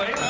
肥了。